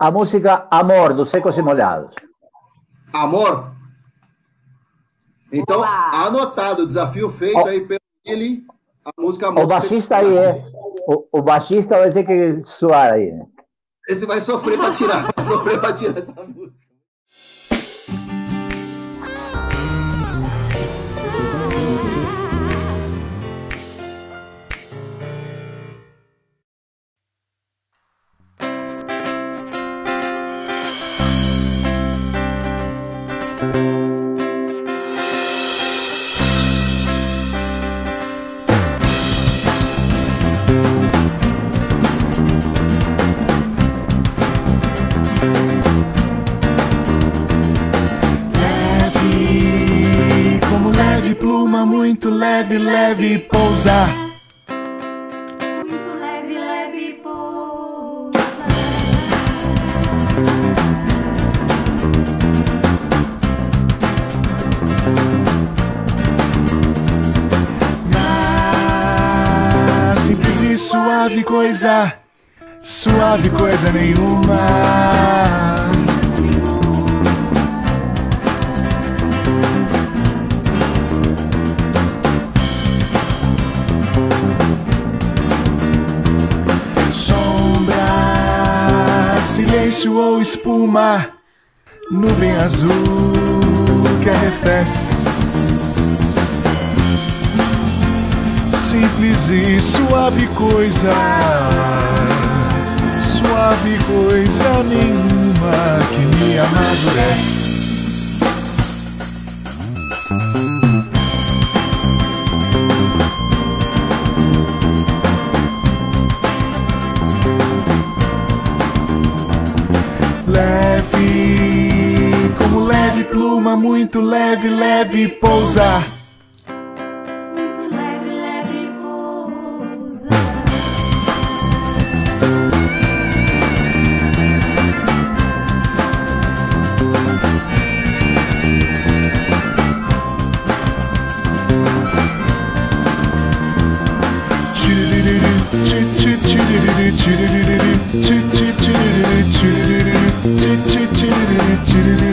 a música Amor, dos Secos e Molhados. Amor? Então, Oba! anotado, desafio feito Ó. aí pelo ele, a música Amor. O baixista aí é. O, o baixista vai ter que suar aí. né? Esse vai sofrer pra tirar, vai sofrer pra tirar essa música. Muito leve, leve pousar. Muito leve, leve pousa. Na simples e suave coisa, suave coisa nenhuma. Silêncio ou espuma, nuvem azul que arrefece. Simples e suave coisa, suave coisa nenhuma que me pluma muito leve, leve pousa. Muito leve, leve pousa. Chiriri, chiriri, chiriri, chiriri, chiriri, chiriri, chiriri, chiriri.